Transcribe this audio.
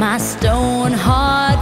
my stone heart